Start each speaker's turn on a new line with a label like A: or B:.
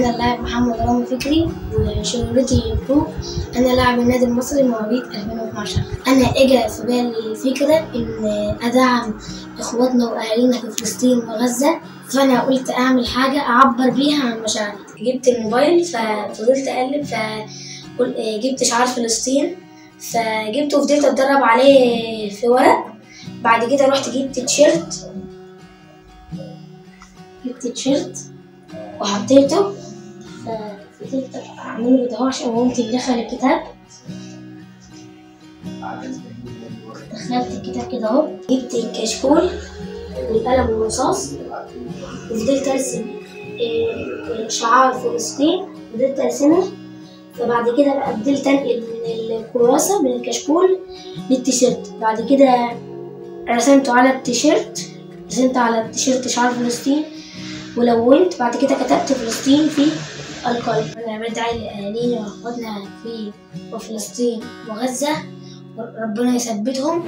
A: أنا اللاعب محمد رامي فكري وشهرتي برو. أنا لاعب النادي المصري مواليد 2012 أنا إجا في بالي فكرة إن أدعم إخواتنا وأهالينا في فلسطين وغزة فأنا قلت أعمل حاجة أعبر بيها عن مشاعري. جبت الموبايل ففضلت أقلب فجبت شعار فلسطين فجبته وفضلت أتدرب عليه في ورق. بعد كده رحت جبت تيشيرت. جبت تيشيرت وحطيته. ففضلت أعمله كده أهو عشان مامتي تدخل الكتاب دخلت الكتاب كده أهو جبت الكشكول والقلم والرصاص وفضلت أرسم إيه، شعار فلسطين فضلت أرسمه. فبعد كده بقى فضلت أنقل من الكراسة من الكشكول للتيشيرت. بعد كده رسمته على التيشيرت رسمت على التيشيرت شعار فلسطين ولونت. بعد كده كتبت فلسطين في القلب أنا بدعي لاهالينا واخواتنا في وفلسطين وغزة. ربنا يثبتهم.